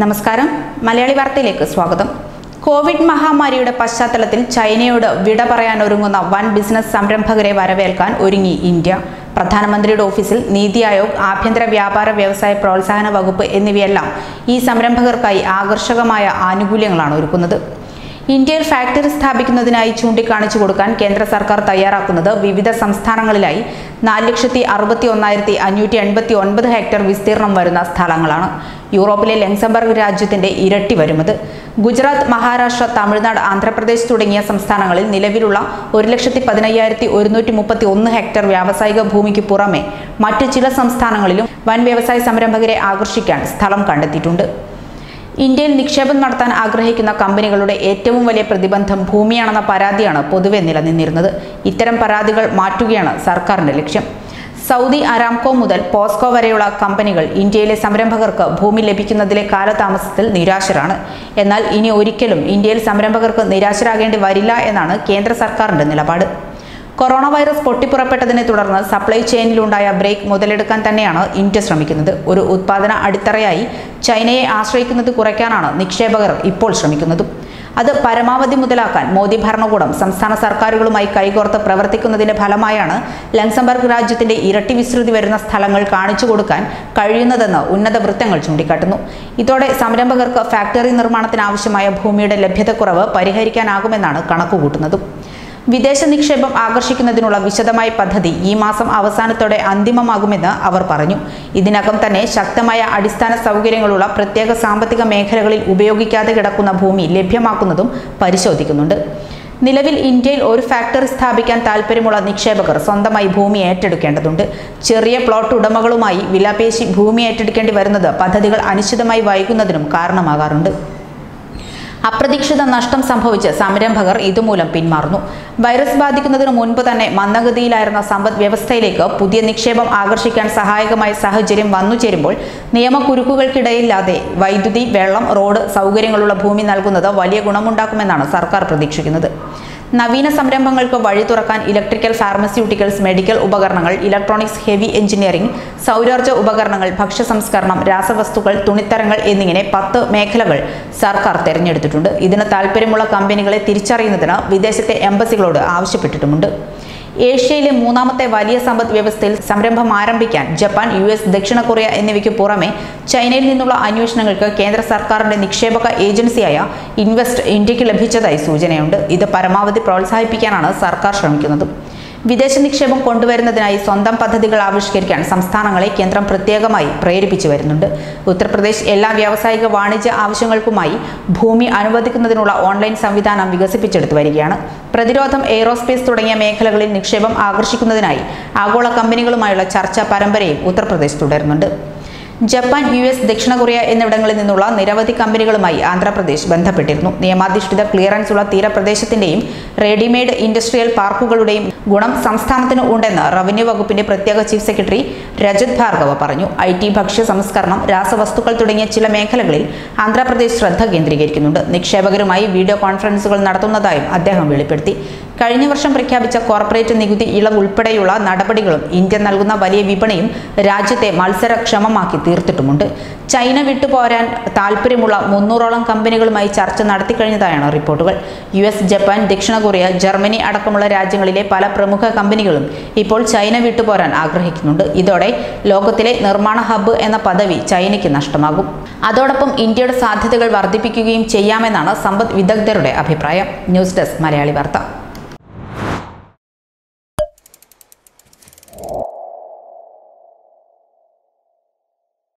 നമസ്കാരം. മലയാളി വാർത്തയിലേക്ക് സ്വാഗതം. കോവിഡ് മഹാമാരിയുടെ പശ്ചാത്തലത്തിൽ ചൈനയോട് വിട പറയാൻ ഒരുങ്ങുന്ന വൻ ബിസിനസ് സംരംഭകരെ വരവേൽക്കാൻ ഒരുങ്ങി ഇന്ത്യ. പ്രധാനമന്ത്രിയുടെ ഓഫീസിൽ നീതി ആയോഗ് ആഭ്യന്തര വ്യാപാര വ്യവസായ പ്രോത്സാഹന വകുപ്പ് എന്നിവയെല്ലാം ഈ സംരംഭകർക്കായി ആകർഷകമായ ആനുകൂല്യങ്ങളാണ് ഒരുക്കുന്നത്. ഇന്ത്യയിൽ ഫാക്ടറി സ്ഥാപിക്കുന്നതിനായി ചൂണ്ടിക്കാണിച്ചു കൊടുക്കാൻ കേന്ദ്ര സർക്കാർ തയ്യാറാക്കുന്നത് വിവിധ സംസ്ഥാനങ്ങളിലായി നാല് ലക്ഷത്തി അറുപത്തി ഒന്നായിരത്തി അഞ്ഞൂറ്റി എൺപത്തി ഒൻപത് ഹെക്ടർ വിസ്തീർണം വരുന്ന സ്ഥലങ്ങളാണ്. യൂറോപ്പിലെ ലക്സംബർഗ് രാജ്യത്തിന്റെ ഇരട്ടി വരുന്നത്. ഗുജറാത്ത് മഹാരാഷ്ട്ര തമിഴ്നാട് ആന്ധ്രാപ്രദേശ് തുടങ്ങിയ സംസ്ഥാനങ്ങളിൽ നിലവിലുള്ള ഒരു ലക്ഷത്തി പതിനയ്യായിരത്തി ഒരുന്നൂറ്റി മുപ്പത്തി ഒന്ന് ഹെക്ടർ വ്യാവസായിക ഭൂമിക്ക് പുറമെ മറ്റു ചില സംസ്ഥാനങ്ങളിലും വൻ വ്യവസായ സംരംഭകരെ ആകർഷിക്കാൻ സ്ഥലം കണ്ടെത്തിയിട്ടുണ്ട്. ഇന്ത്യയിൽ നിക്ഷേപം നടത്താൻ ആഗ്രഹിക്കുന്ന കമ്പനികളുടെ ഏറ്റവും വലിയ പ്രതിബന്ധം ഭൂമിയാണെന്ന പരാതിയാണ് പൊതുവെ നിലനിന്നിരുന്നത്. ഇത്തരം പരാതികൾ മാറ്റുകയാണ് സർക്കാരിന്റെ ലക്ഷ്യം. സൗദി അരാംകോ മുതൽ പോസ്കോ വരെയുള്ള കമ്പനികൾ ഇന്ത്യയിലെ സംരംഭകർക്ക് ഭൂമി ലഭിക്കുന്നതിലെ കാലതാമസത്തിൽ നിരാശരാണ്. എന്നാൽ ഇനി ഒരിക്കലും ഇന്ത്യയിൽ സംരംഭകർക്ക് നിരാശരാകേണ്ടി വരില്ല എന്നാണ് കേന്ദ്ര സർക്കാരിന്റെ നിലപാട്. കൊറോണ വൈറസ് പൊട്ടിപ്പുറപ്പെട്ടതിനെ തുടർന്ന് സപ്ലൈ ചെയിനിലുണ്ടായ ബ്രേക്ക് മുതലെടുക്കാൻ തന്നെയാണ് ഇന്ത്യ ശ്രമിക്കുന്നത്. ഒരു ഉത്പാദന അടിത്തറയായി ചൈനയെ ആശ്രയിക്കുന്നത് കുറയ്ക്കാനാണ് നിക്ഷേപകർ ഇപ്പോൾ ശ്രമിക്കുന്നതും. അത് പരമാവധി മുതലാക്കാൻ മോദി ഭരണകൂടം സംസ്ഥാന സർക്കാരുകളുമായി കൈകോർത്ത് പ്രവർത്തിക്കുന്നതിന്റെ ഫലമായാണ് ലക്സംബർഗ് രാജ്യത്തിന്റെ ഇരട്ടി വിസ്തൃതി വരുന്ന സ്ഥലങ്ങൾ കാണിച്ചു കൊടുക്കാൻ കഴിയുന്നതെന്ന് ഉന്നത വൃത്തങ്ങൾ ചൂണ്ടിക്കാട്ടുന്നു. ഇതോടെ സംരംഭകർക്ക് ഫാക്ടറി നിർമ്മാണത്തിനാവശ്യമായ ഭൂമിയുടെ ലഭ്യതക്കുറവ് പരിഹരിക്കാനാകുമെന്നാണ് കണക്കുകൂട്ടുന്നതും. വിദേശ നിക്ഷേപം ആകർഷിക്കുന്നതിനുള്ള വിശദമായ പദ്ധതി ഈ മാസം അവസാനത്തോടെ അന്തിമമാകുമെന്ന് അവർ പറഞ്ഞു. ഇതിനകം തന്നെ ശക്തമായ അടിസ്ഥാന സൗകര്യങ്ങളുള്ള പ്രത്യേക സാമ്പത്തിക മേഖലകളിൽ ഉപയോഗിക്കാതെ കിടക്കുന്ന ഭൂമി ലഭ്യമാക്കുന്നതും പരിശോധിക്കുന്നുണ്ട്. നിലവിൽ ഇന്ത്യയിൽ ഒരു ഫാക്ടറി സ്ഥാപിക്കാൻ താൽപ്പര്യമുള്ള നിക്ഷേപകർ സ്വന്തമായി ഭൂമി ഏറ്റെടുക്കേണ്ടതുണ്ട്. ചെറിയ പ്ലോട്ട് ഉടമകളുമായി വിലപേശി ഭൂമി ഏറ്റെടുക്കേണ്ടി വരുന്നത് പദ്ധതികൾ അനിശ്ചിതമായി വൈകുന്നതിനും കാരണമാകാറുണ്ട്. അപ്രതീക്ഷിത നഷ്ടം സംഭവിച്ച് സംരംഭകർ ഇതുമൂലം പിന്മാറുന്നു. വൈറസ് ബാധിക്കുന്നതിന് മുൻപ് തന്നെ മന്ദഗതിയിലായിരുന്ന സമ്പദ് വ്യവസ്ഥയിലേക്ക് പുതിയ നിക്ഷേപം ആകർഷിക്കാൻ സഹായകമായ സാഹചര്യം വന്നു ചേരുമ്പോൾ നിയമക്കുരുക്കുകൾക്കിടയില്ലാതെ വൈദ്യുതി വെള്ളം റോഡ് സൗകര്യങ്ങളുള്ള ഭൂമി നൽകുന്നത് വലിയ ഗുണമുണ്ടാക്കുമെന്നാണ് സർക്കാർ പ്രതീക്ഷിക്കുന്നത്. നവീന സംരംഭങ്ങൾക്ക് വഴി തുറക്കാൻ ഇലക്ട്രിക്കൽ ഫാർമസ്യൂട്ടിക്കൽസ് മെഡിക്കൽ ഉപകരണങ്ങൾ ഇലക്ട്രോണിക്സ് ഹെവി എഞ്ചിനീയറിംഗ് സൗരോർജ ഉപകരണങ്ങൾ ഭക്ഷ്യ സംസ്കരണം രാസവസ്തുക്കൾ തുണിത്തരങ്ങൾ എന്നിങ്ങനെ പത്ത് മേഖലകൾ സർക്കാർ തെരഞ്ഞെടുത്തിട്ടുണ്ട്. ഇതിന് താൽപ്പര്യമുള്ള കമ്പനികളെ തിരിച്ചറിയുന്നതിന് വിദേശത്തെ എംബസികളോട് ആവശ്യപ്പെട്ടിട്ടുമുണ്ട്. ഏഷ്യയിലെ മൂന്നാമത്തെ വലിയ സമ്പദ് വ്യവസ്ഥയിൽ സംരംഭം ആരംഭിക്കാൻ ജപ്പാൻ യു എസ് ദക്ഷിണ കൊറിയ എന്നിവയ്ക്ക് പുറമെ ചൈനയിൽ നിന്നുള്ള അന്വേഷണങ്ങൾക്ക് കേന്ദ്ര സർക്കാരിന്റെ നിക്ഷേപക ഏജൻസിയായ ഇൻവെസ്റ്റ് ഇന്ത്യയ്ക്ക് ലഭിച്ചതായി സൂചനയുണ്ട്. ഇത് പരമാവധി പ്രോത്സാഹിപ്പിക്കാനാണ് സർക്കാർ ശ്രമിക്കുന്നത്. വിദേശ നിക്ഷേപം കൊണ്ടുവരുന്നതിനായി സ്വന്തം പദ്ധതികൾ ആവിഷ്കരിക്കാൻ സംസ്ഥാനങ്ങളെ കേന്ദ്രം പ്രത്യേകമായി പ്രേരിപ്പിച്ചു വരുന്നുണ്ട്. ഉത്തർപ്രദേശ് എല്ലാ വ്യാവസായിക വാണിജ്യ ആവശ്യങ്ങൾക്കുമായി ഭൂമി അനുവദിക്കുന്നതിനുള്ള ഓൺലൈൻ സംവിധാനം വികസിപ്പിച്ചെടുത്തു വരികയാണ്. പ്രതിരോധം എയ്റോസ്പേസ് തുടങ്ങിയ മേഖലകളിൽ നിക്ഷേപം ആകർഷിക്കുന്നതിനായി ആഗോള കമ്പനികളുമായുള്ള ചർച്ചാ പരമ്പരയും ഉത്തർപ്രദേശ് തുടരുന്നുണ്ട്. ജപ്പാൻ യു എസ് ദക്ഷിണ കൊറിയ എന്നിവിടങ്ങളിൽ നിന്നുള്ള നിരവധി കമ്പനികളുമായി ആന്ധ്രാപ്രദേശ് ബന്ധപ്പെട്ടിരുന്നു. നിയമാധിഷ്ഠിത ക്ലിയറൻസ് ഉള്ള തീരപ്രദേശത്തിന്റെയും റെഡിമെയ്ഡ് ഇൻഡസ്ട്രിയൽ പാർക്കുകളുടെയും ഗുണം സംസ്ഥാനത്തിന് ഉണ്ടെന്ന് റവന്യൂ വകുപ്പിന്റെ പ്രത്യേക ചീഫ് സെക്രട്ടറി രജത് ഭാർഗവ പറഞ്ഞു. ഐ ടി ഭക്ഷ്യ സംസ്കരണം രാസവസ്തുക്കൾ തുടങ്ങിയ ചില മേഖലകളിൽ ആന്ധ്രാപ്രദേശ് ശ്രദ്ധ കേന്ദ്രീകരിക്കുന്നുണ്ട്. നിക്ഷേപകരുമായി വീഡിയോ കോൺഫറൻസുകൾ നടത്തുന്നതായും അദ്ദേഹം വെളിപ്പെടുത്തി. കഴിഞ്ഞ വർഷം പ്രഖ്യാപിച്ച കോർപ്പറേറ്റ് നികുതി ഇളവ് ഉൾപ്പെടെയുള്ള നടപടികളും ഇന്ത്യ നൽകുന്ന വലിയ വിപണിയും രാജ്യത്തെ മത്സരക്ഷമമാക്കി തീർത്തിട്ടുമുണ്ട്. ചൈന വിട്ടുപോരാൻ താൽപ്പര്യമുള്ള മുന്നൂറോളം കമ്പനികളുമായി ചർച്ച നടത്തിക്കഴിഞ്ഞതായാണ് റിപ്പോർട്ടുകൾ. യു എസ് ജപ്പാൻ ദക്ഷിണ കൊറിയ ജർമ്മനി അടക്കമുള്ള രാജ്യങ്ങളിലെ പല പ്രമുഖ കമ്പനികളും ഇപ്പോൾ ചൈന വിട്ടുപോരാൻ ആഗ്രഹിക്കുന്നുണ്ട്. ഇതോടെ ലോകത്തിലെ നിർമ്മാണ ഹബ്ബ് എന്ന പദവി ചൈനയ്ക്ക് നഷ്ടമാകും. അതോടൊപ്പം ഇന്ത്യയുടെ സാധ്യതകൾ വർദ്ധിപ്പിക്കുകയും ചെയ്യാമെന്നാണ് സമ്പദ് വിദഗ്ധരുടെ അഭിപ്രായം. ന്യൂസ് ഡെസ്ക് മലയാളി വാർത്ത.